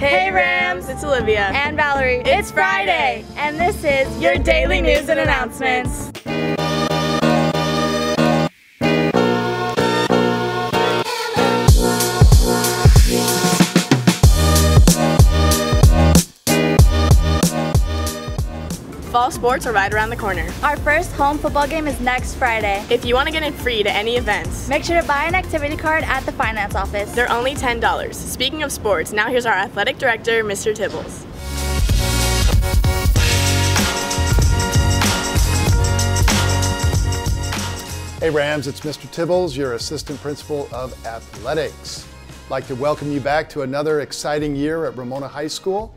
Hey Rams! It's Olivia. And Valerie. It's Friday! And this is your daily news and announcements. Fall sports are right around the corner. Our first home football game is next Friday. If you want to get in free to any events, Make sure to buy an activity card at the finance office. they're only $10. Speaking of sports, now here's our athletic director, Mr. Tibbles. Hey Rams, it's Mr. Tibbles, your assistant principal of athletics. I'd like to welcome you back to another exciting year at Ramona High School.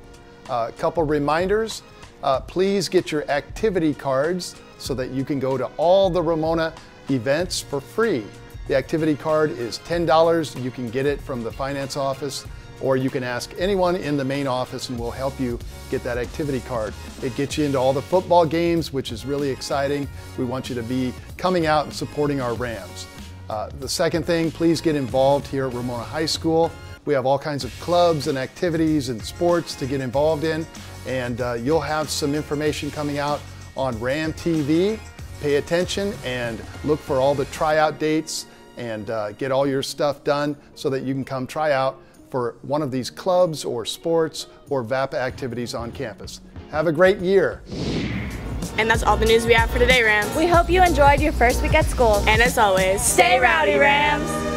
A couple reminders. Uh, please get your activity cards so that you can go to all the Ramona events for free. The activity card is $10. You can get it from the finance office or you can ask anyone in the main office and we'll help you get that activity card. It gets you into all the football games, which is really exciting. We want you to be coming out and supporting our Rams. Uh, the second thing, please get involved here at Ramona High School. We have all kinds of clubs and activities and sports to get involved in, and uh, you'll have some information coming out on Ram TV. Pay attention and look for all the tryout dates and uh, get all your stuff done so that you can come try out for one of these clubs or sports or VAPA activities on campus. Have a great year. And that's all the news we have for today, Rams. We hope you enjoyed your first week at school. And as always, Stay rowdy, Rams!